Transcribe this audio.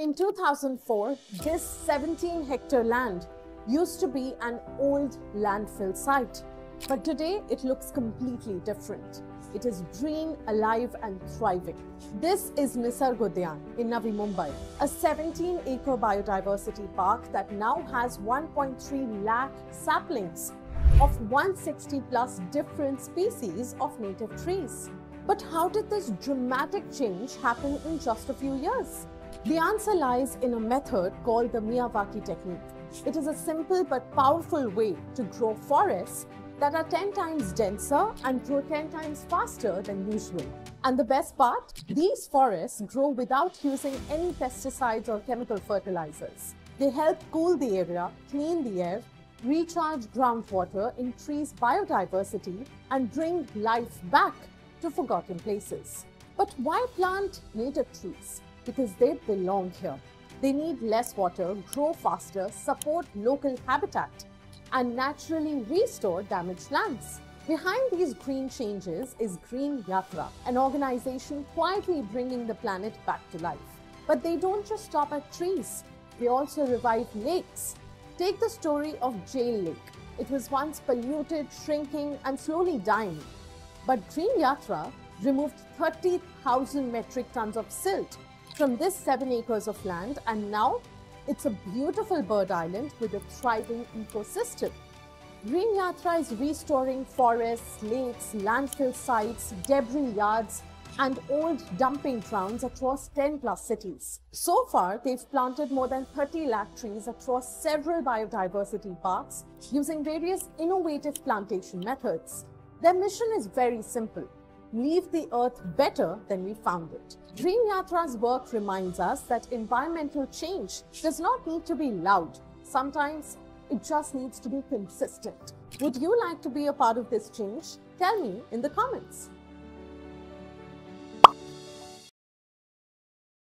In 2004, this 17 hectare land used to be an old landfill site. But today it looks completely different. It is green, alive, and thriving. This is Nisarg in Navi Mumbai, a 17 acre biodiversity park that now has 1.3 lakh saplings of 160 plus different species of native trees. But how did this dramatic change happen in just a few years? The answer lies in a method called the Miyawaki technique. It is a simple but powerful way to grow forests that are 10 times denser and grow 10 times faster than usual. And the best part? These forests grow without using any pesticides or chemical fertilizers. They help cool the area, clean the air, recharge groundwater, increase biodiversity, and bring life back to forgotten places. But why plant native trees? Because they belong here. They need less water, grow faster, support local habitat, and naturally restore damaged lands. Behind these green changes is Green Yatra, an organization quietly bringing the planet back to life. But they don't just stop at trees, they also revive lakes. Take the story of Jail Lake. It was once polluted, shrinking, and slowly dying. But Green Yatra removed 30,000 metric tons of silt from this 7 acres of land and now it's a beautiful bird island with a thriving ecosystem. Green Yatra is restoring forests, lakes, landfill sites, debris yards, and old dumping grounds across 10 plus cities. So far, they've planted more than 30 lakh trees across several biodiversity parks using various innovative plantation methods. Their mission is very simple leave the earth better than we found it. Green Yatra's work reminds us that environmental change does not need to be loud. Sometimes it just needs to be consistent. Would you like to be a part of this change? Tell me in the comments.